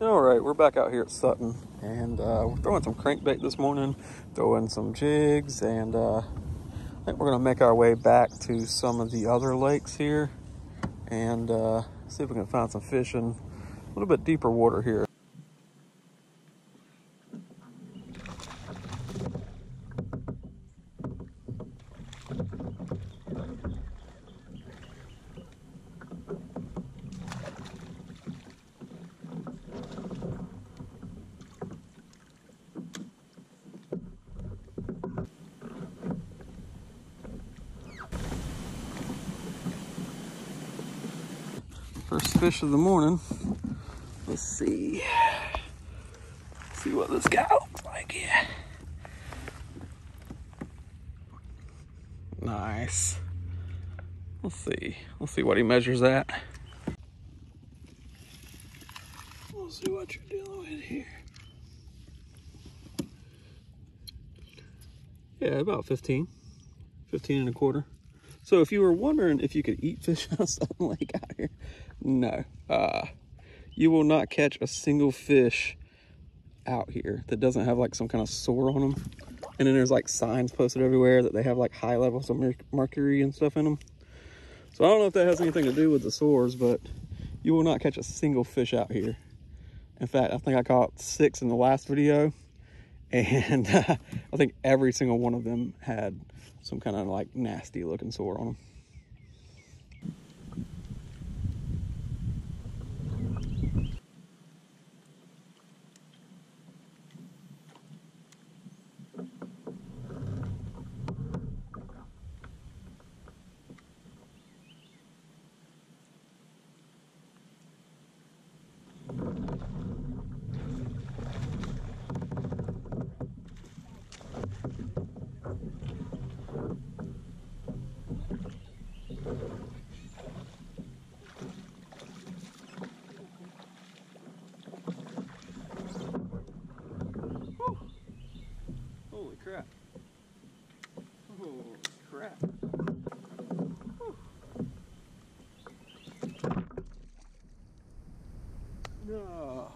All right, we're back out here at Sutton, and uh, we're throwing some crankbait this morning, throwing some jigs, and uh, I think we're gonna make our way back to some of the other lakes here, and uh, see if we can find some fish in a little bit deeper water here. First fish of the morning. Let's see. see what this guy looks like here. Nice. Let's see. Let's see what he measures at. We'll see what you're dealing with here. Yeah, about 15. 15 and a quarter. So if you were wondering if you could eat fish on Sutton Lake out here, no. Uh, you will not catch a single fish out here that doesn't have like some kind of sore on them. And then there's like signs posted everywhere that they have like high levels of mercury and stuff in them. So I don't know if that has anything to do with the sores, but you will not catch a single fish out here. In fact, I think I caught six in the last video and uh, I think every single one of them had some kind of like nasty looking sore on them. crap. Holy crap. Whew. No.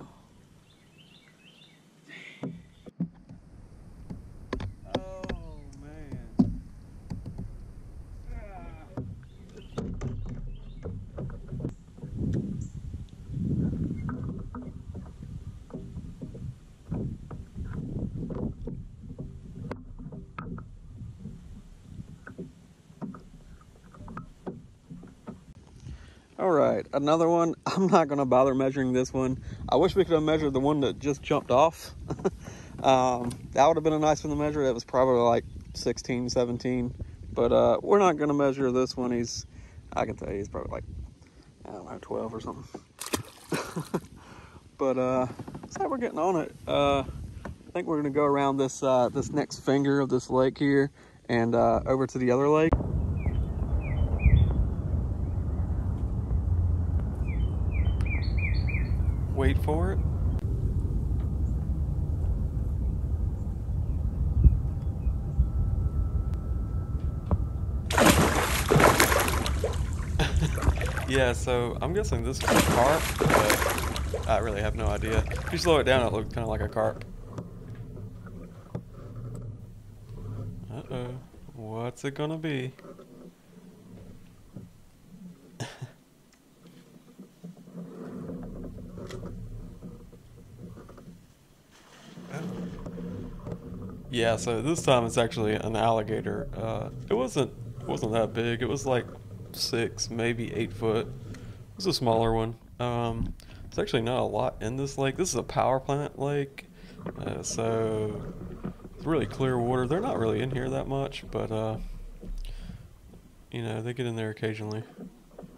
All right, another one. I'm not gonna bother measuring this one. I wish we could have measured the one that just jumped off. um, that would have been a nice one to measure. It was probably like 16, 17. But uh, we're not gonna measure this one. He's, I can tell you, he's probably like, I don't know, 12 or something. but uh, we're getting on it. Uh, I think we're gonna go around this uh, this next finger of this lake here and uh, over to the other lake. Wait for it. yeah, so I'm guessing this is a carp, but I really have no idea. If you slow it down, it looks kind of like a carp. Uh-oh. What's it gonna be? Yeah, so this time it's actually an alligator. Uh, it wasn't wasn't that big. It was like six, maybe eight foot. It was a smaller one. Um, it's actually not a lot in this lake. This is a power plant lake, uh, so it's really clear water. They're not really in here that much, but uh, you know they get in there occasionally.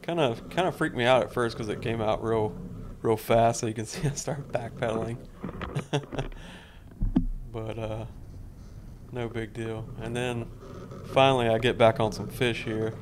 Kind of kind of freaked me out at first because it came out real real fast, so you can see I start backpedaling. but uh, no big deal. And then finally I get back on some fish here.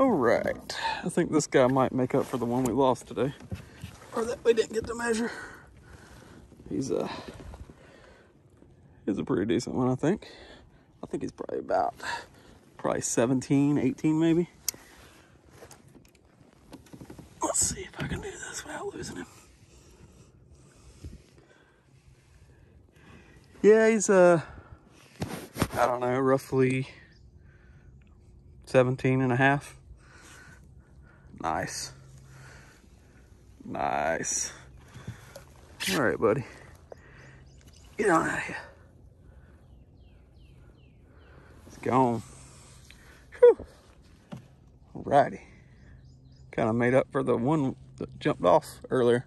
All right. I think this guy might make up for the one we lost today. Or that we didn't get to measure. He's a, he's a pretty decent one, I think. I think he's probably about, probably 17, 18 maybe. Let's see if I can do this without losing him. Yeah, he's, uh, I don't know, roughly 17 and a half. Nice. Nice. All right, buddy. Get on out of here. It's gone. Whew. Alrighty. Kind of made up for the one that jumped off earlier.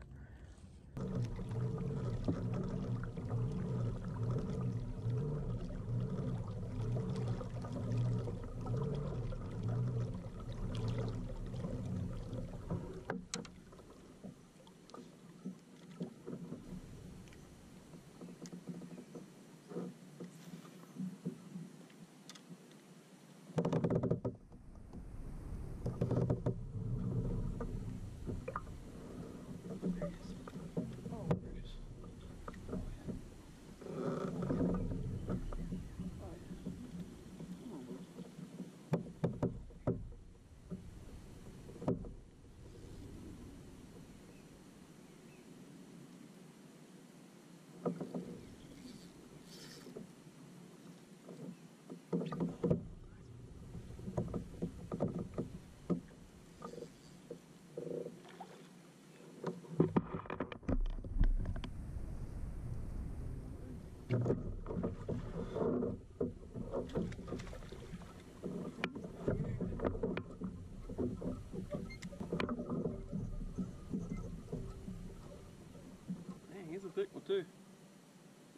Dang, he's a thick one too.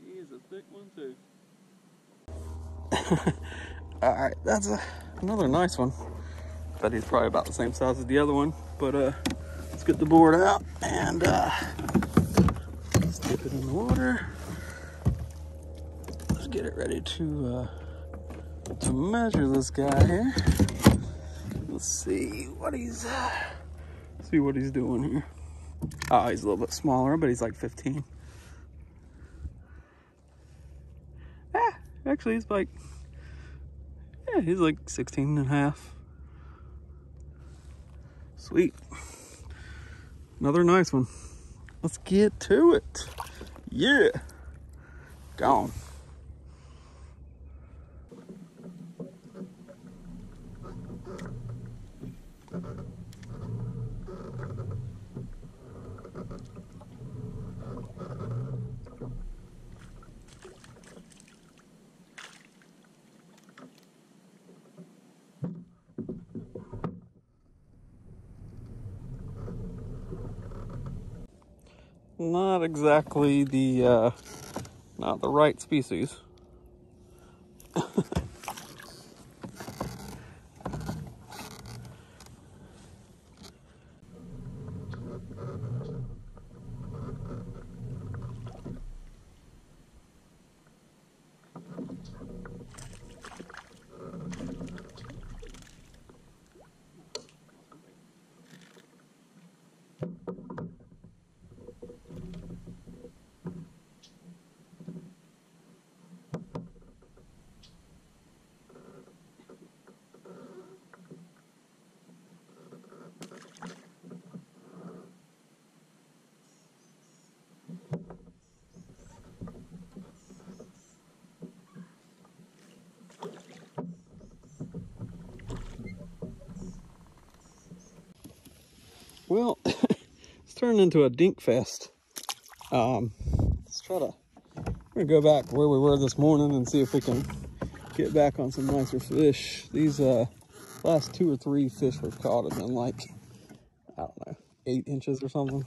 He is a thick one too. All right, that's a, another nice one. Bet he's probably about the same size as the other one. But uh, get the board out and uh, let's dip it in the water. Let's get it ready to uh, to measure this guy here. Let's see what he's uh, see what he's doing here. Oh, he's a little bit smaller, but he's like 15. Ah, actually, he's like, yeah, he's like 16 and a half. Sweet. Another nice one. Let's get to it. Yeah. Gone. Not exactly the, uh, not the right species. Well, it's turned into a dink fest. Um, let's try to, we're gonna go back where we were this morning and see if we can get back on some nicer fish. These uh, last two or three fish we've caught have been like, I don't know, eight inches or something.